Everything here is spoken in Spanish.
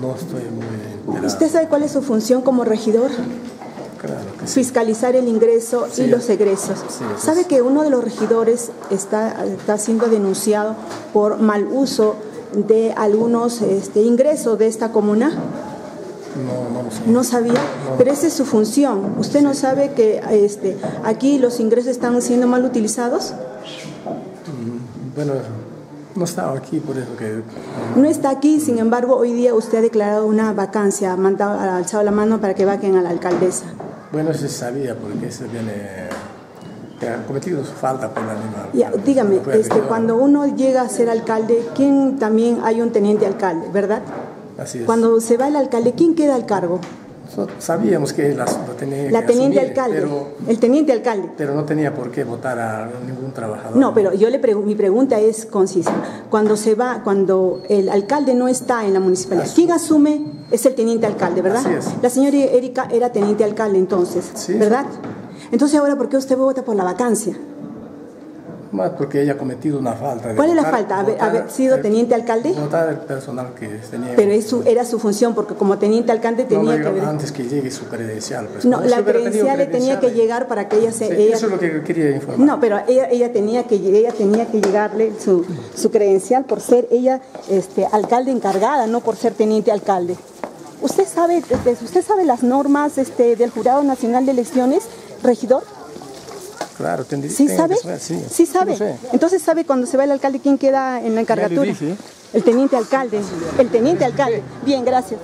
No estoy muy enterado. ¿Usted sabe cuál es su función como regidor? Claro que sí. Fiscalizar el ingreso Sí, y los egresos. sí, ¿Sabe que uno de los regidores está, está siendo denunciado por mal uso de algunos este, ingresos de esta comuna? No, no lo sé. No sabía, pero esa es su función. ¿Usted no sabe que este, aquí los ingresos están siendo mal utilizados? Bueno, no estaba aquí, por eso que... No está aquí, sin embargo, hoy día usted ha declarado una vacancia, ha mandado, ha alzado la mano para que vaquen a la alcaldesa. Bueno, se sabía, porque se viene... Que ha cometido su falta por la misma... Ya, dígame, No este, cuando uno llega a ser alcalde, ¿quién también hay un teniente alcalde, verdad? Así es. Cuando se va el alcalde, ¿quién queda al cargo? Nosotros sabíamos que la, lo tenía La que teniente asumir, alcalde, Pero, el teniente alcalde. pero no tenía por qué votar a ningún trabajador. No, pero yo le pregun- mi pregunta es concisa. Cuando se va, cuando el alcalde no está en la municipalidad, ¿quién asume? Es el teniente alcalde, ¿verdad? Así es. La señora Erika era teniente alcalde entonces, Sí. ¿verdad? Entonces ahora, ¿por qué usted vota por la vacancia? Más porque ella ha cometido una falta. ¿Cuál es la falta? ¿Haber, haber sido el- teniente alcalde? Votar el personal que tenía. Pero es su- era su función, porque como teniente alcalde tenía no, que ver... antes que llegue su credencial. pues, No, la credencial le tenía que llegar para que ella se... sí, ella- Eso es lo que quería informar. No, pero ella, ella tenía que ella tenía que llegarle su, su credencial por ser ella este alcalde encargada, no por ser teniente alcalde. ¿Usted sabe este, usted sabe las normas este del Jurado Nacional de Elecciones, regidor? Claro, tendría ¿Sí sabe? que saber, sí. Sí sabe. Sé. Entonces sabe cuando se va el alcalde quién queda en la encargatura. El teniente alcalde. El teniente alcalde. Bien, gracias.